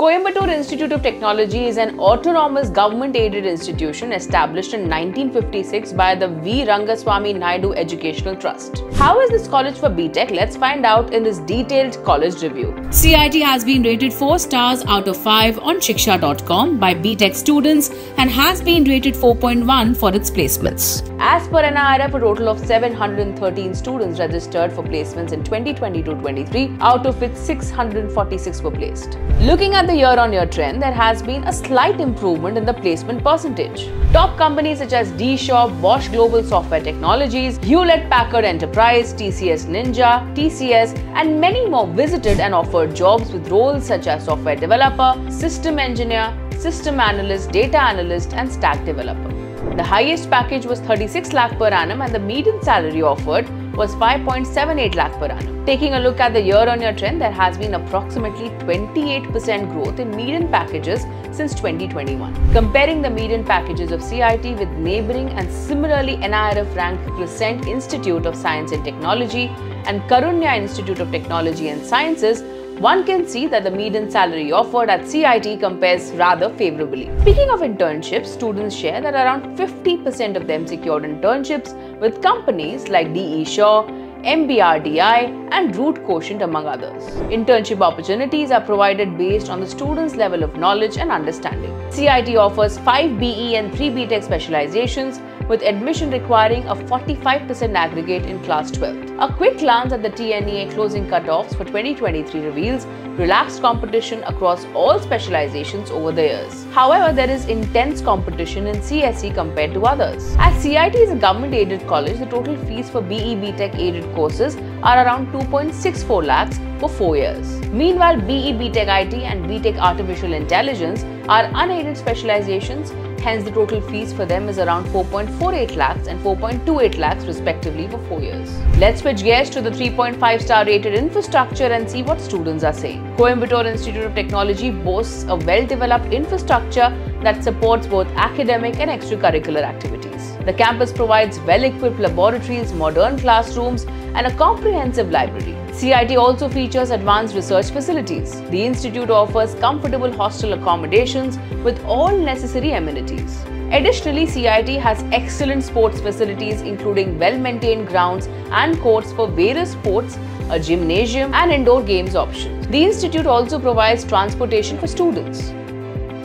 Coimbatore Institute of Technology is an autonomous government-aided institution established in 1956 by the V. Rangaswamy Naidu Educational Trust. How is this college for BTech? Let's find out in this detailed college review. CIT has been rated 4 stars out of 5 on Shiksha.com by BTech students and has been rated 4.1 for its placements. As per NIRF, a total of 713 students registered for placements in 2022-23, out of which 646 were placed. Looking at the year-on-year trend, there has been a slight improvement in the placement percentage. Top companies such as DE Shaw, Bosch Global Software Technologies, Hewlett-Packard Enterprise, TCS Ninja, TCS, and many more visited and offered jobs with roles such as software developer, system engineer, system analyst, data analyst, and stack developer. The highest package was 36 lakh per annum and the median salary offered was 5.78 lakh per annum. Taking a look at the year-on-year trend, there has been approximately 28% growth in median packages since 2021. Comparing the median packages of CIT with neighboring and similarly NIRF ranked Crescent Institute of Science and Technology and Karunya Institute of Technology and Sciences, one can see that the median salary offered at CIT compares rather favorably. Speaking of internships, students share that around 50% of them secured internships with companies like DE Shaw, MBRDI, and Root Quotient, among others. Internship opportunities are provided based on the student's level of knowledge and understanding. CIT offers 5 BE and 3 BTech specializations with admission requiring a 45% aggregate in class 12. A quick glance at the TNEA closing cutoffs for 2023 reveals relaxed competition across all specializations over the years. However, there is intense competition in CSE compared to others. As CIT is a government-aided college, the total fees for BE BTech aided courses are around 2.64 lakhs for 4 years. Meanwhile, BE BTech IT and BTech Artificial Intelligence are unaided specializations Hence, the total fees for them is around 4.48 lakhs and 4.28 lakhs respectively for 4 years. Let's switch gears to the 3.5 star rated infrastructure and see what students are saying. Coimbatore Institute of Technology boasts a well-developed infrastructure that supports both academic and extracurricular activities. The campus provides well-equipped laboratories, modern classrooms, and a comprehensive library. CIT also features advanced research facilities. The institute offers comfortable hostel accommodations with all necessary amenities. Additionally, CIT has excellent sports facilities including well-maintained grounds and courts for various sports, a gymnasium and indoor games options. The institute also provides transportation for students.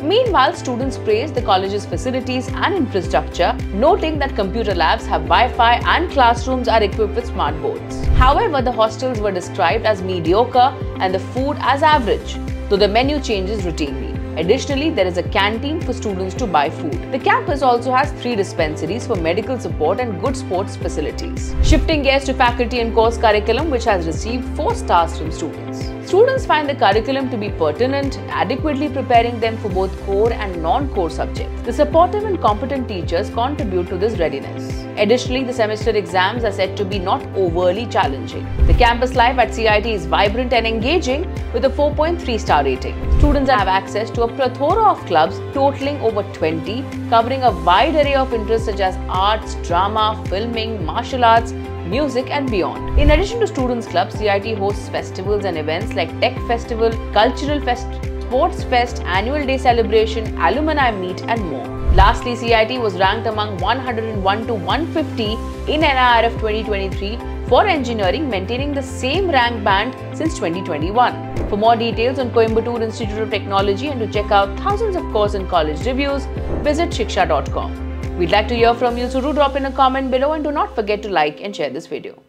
Meanwhile, students praised the college's facilities and infrastructure, noting that computer labs have Wi-Fi and classrooms are equipped with smart boards. However, the hostels were described as mediocre and the food as average, though the menu changes routinely. Additionally, there is a canteen for students to buy food. The campus also has three dispensaries for medical support and good sports facilities. Shifting gears to faculty and course curriculum, which has received 4 stars from students. Students find the curriculum to be pertinent, adequately preparing them for both core and non-core subjects. The supportive and competent teachers contribute to this readiness. Additionally, the semester exams are said to be not overly challenging. The campus life at CIT is vibrant and engaging with a 4.3 star rating. Students have access to plethora of clubs totaling over 20, covering a wide array of interests such as arts, drama, filming, martial arts, music and beyond. In addition to Students clubs, CIT hosts festivals and events like Tech Festival, Cultural Fest, Sports Fest, Annual Day Celebration, Alumni Meet and more. Lastly, CIT was ranked among 101 to 150 in NIRF 2023 for engineering, maintaining the same rank band since 2021. For more details on Coimbatore Institute of Technology and to check out thousands of course and college reviews, visit shiksha.com. We'd like to hear from you, so do drop in a comment below and do not forget to like and share this video.